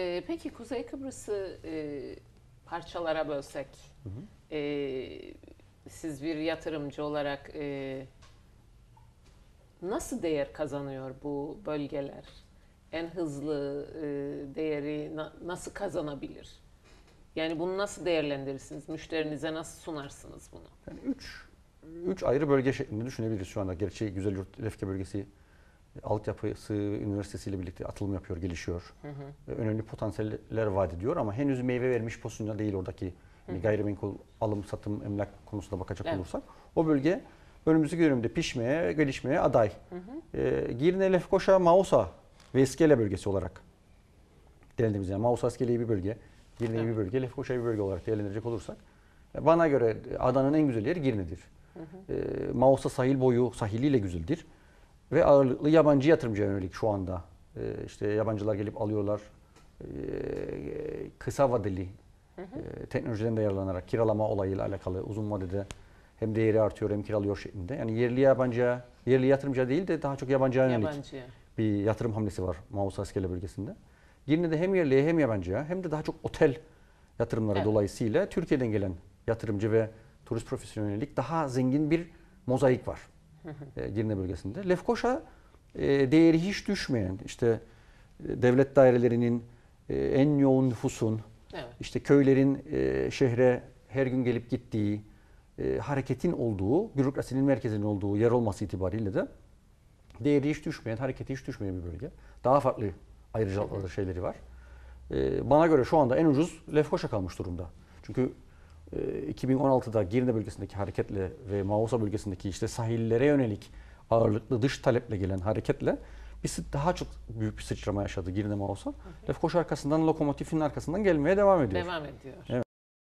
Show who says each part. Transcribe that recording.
Speaker 1: Ee, peki Kuzey Kıbrıs'ı e, parçalara bölsek, e, siz bir yatırımcı olarak e, nasıl değer kazanıyor bu bölgeler? En hızlı e, değeri na- nasıl kazanabilir? Yani bunu nasıl değerlendirirsiniz? Müşterinize nasıl sunarsınız bunu?
Speaker 2: Yani üç, üç ayrı bölge şeklinde düşünebiliriz şu anda. Gerçi Güzel Yurt Lefke bölgesi e, altyapısı üniversitesiyle birlikte atılım yapıyor, gelişiyor. E, Önemli potansiyeller vaat ediyor ama henüz meyve vermiş pozisyonda değil oradaki yani gayrimenkul alım, satım, emlak konusunda bakacak
Speaker 1: Evet.
Speaker 2: olursak. O bölge önümüzdeki dönemde pişmeye, gelişmeye aday. E, Girne, Lefkoşa, Mausa ve İskele bölgesi olarak değerlendirdiğimiz yani Mausa, İskele'yi bir bölge, Girne'yi bir bölge, Lefkoşa'yı bir bölge olarak değerlendirecek olursak e, bana göre adanın en güzel yeri Girne'dir. E, Mausa sahil boyu sahiliyle güzeldir. Ve ağırlıklı yabancı yatırımcıya yönelik şu anda. E, işte yabancılar gelip alıyorlar. E, kısa vadeli e, teknolojiden de yararlanarak kiralama olayıyla alakalı uzun vadede hem değeri artıyor hem kiralıyor şeklinde. Yani yerli yabancıya, yerli yatırımcıya değil de daha çok yabancıya yönelik
Speaker 1: Yabancıya.
Speaker 2: bir yatırım hamlesi var Mausa İskele bölgesinde. Girne'de hem yerliye hem yabancıya hem de daha çok otel yatırımları
Speaker 1: Evet.
Speaker 2: dolayısıyla Türkiye'den gelen yatırımcı ve turist profesyonelik daha zengin bir mozaik var e, Girne bölgesinde. Lefkoşa e, değeri hiç düşmeyen işte e, devlet dairelerinin e, en yoğun nüfusun
Speaker 1: Evet.
Speaker 2: işte köylerin e, şehre her gün gelip gittiği, e, hareketin olduğu, bürokrasinin merkezinin olduğu yer olması itibariyle de değeri hiç düşmeyen, hareketi hiç düşmeyen bir bölge. Daha farklı ayrıcalıkları şeyleri var. E, bana göre şu anda en ucuz Lefkoşa kalmış durumda. Çünkü 2016'da Girne bölgesindeki hareketle ve Mausa bölgesindeki işte sahillere yönelik ağırlıklı dış taleple gelen hareketle bir daha çok büyük bir sıçrama yaşadı Girne Mausa. Lefkoşa arkasından lokomotifin arkasından gelmeye devam ediyor.
Speaker 1: Devam ediyor.
Speaker 2: Evet.